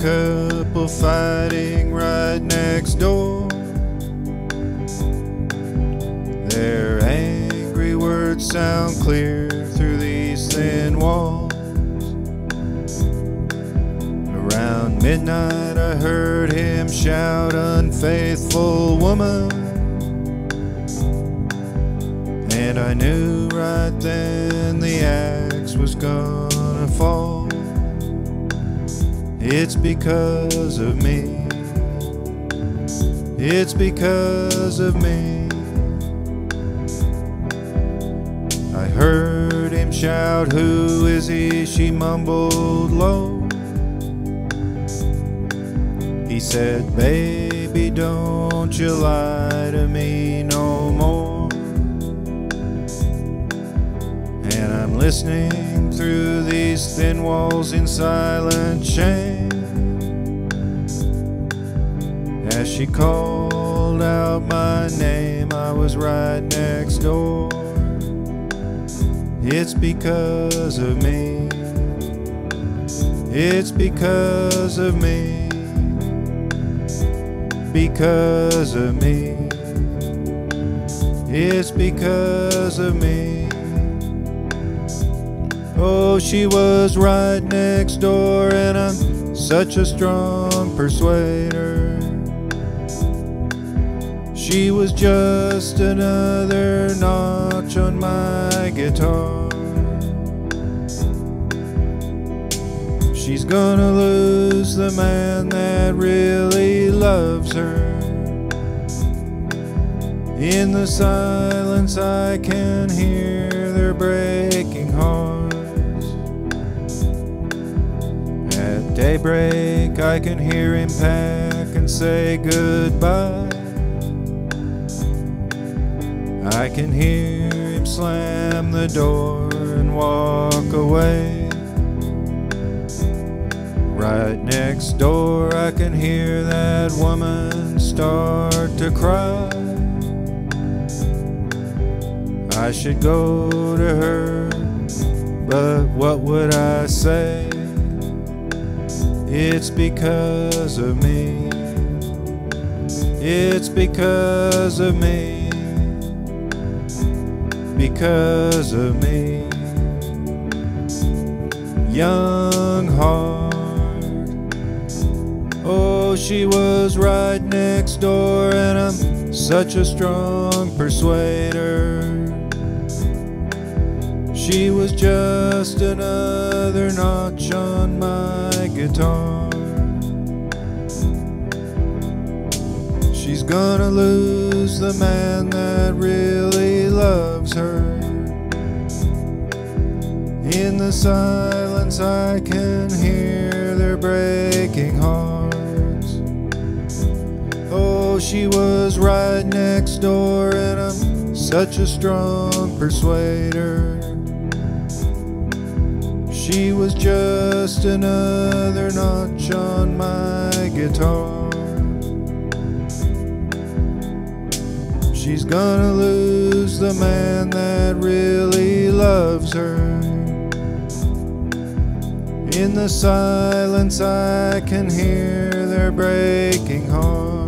couple fighting right next door. Their angry words sound clear through these thin walls. Around midnight, I heard him shout, Unfaithful woman. And I knew right then the axe was gonna It's because of me. It's because of me. I heard him shout, Who is he? She mumbled low. He said, Baby, don't you lie to me no I'm listening through these thin walls in silent shame. As she called out my name, I was right next door. It's because of me. It's because of me. Because of me. It's because of me. Oh, she was right next door, and I'm such a strong persuader. She was just another notch on my guitar. She's gonna lose the man that really loves her. In the silence, I can hear their breaking hearts. Daybreak, I can hear him pack and say goodbye. I can hear him slam the door and walk away. Right next door, I can hear that woman start to cry. I should go to her, but what would I say? It's because of me. It's because of me. Because of me. Young heart. Oh, she was right next door, and I'm such a strong persuader. She was just another notch on my guitar. She's gonna lose the man that really loves her. In the silence, I can hear their breaking hearts. Oh, she was right next door, and I'm such a strong persuader. She was just another notch on my guitar. She's gonna lose the man that really loves her. In the silence, I can hear their breaking hearts.